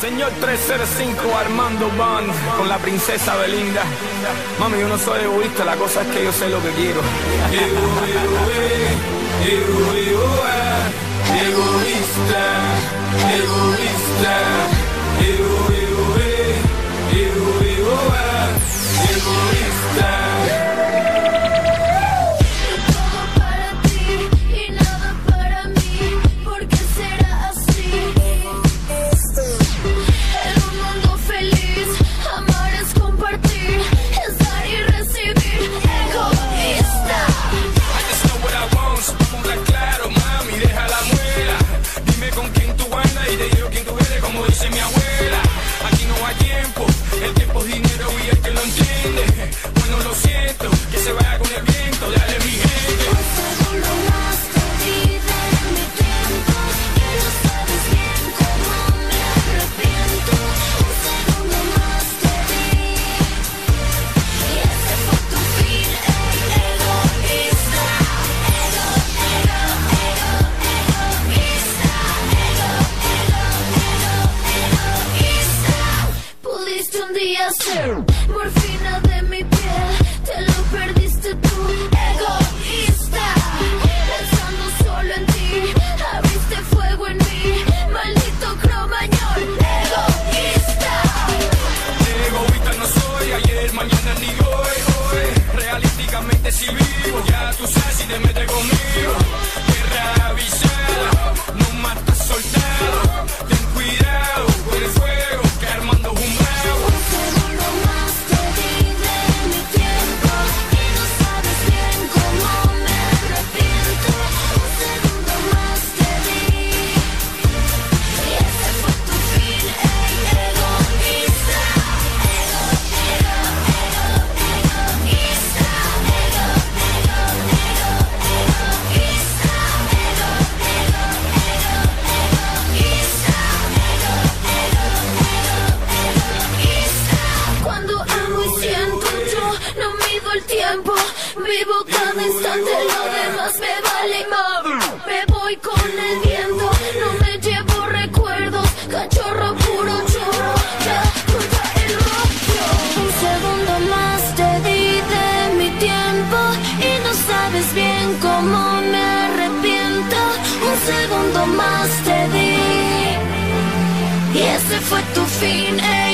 Señor 305 Armando Band con la princesa Belinda. Mami, yo no soy egoísta, la cosa es que yo sé lo que quiero. Egoísta, egoísta, Un día ser morfina de mi piel, te lo perdiste tú, egoísta. Pensando solo en ti, abriste fuego en mí, maldito cromañón, egoísta. Egoísta no soy, ayer, mañana ni hoy, hoy. Realísticamente si vivo, ya tú sabes si te metes conmigo. Guerra avisada, Vivo cada instante, lo demás me vale más. Me voy con el viento, no me llevo recuerdos. Cachorro puro chorro, ya corta el rollo. Un segundo más te di de mi tiempo y no sabes bien cómo me arrepiento. Un segundo más te di. Y ese fue tu fin, ey,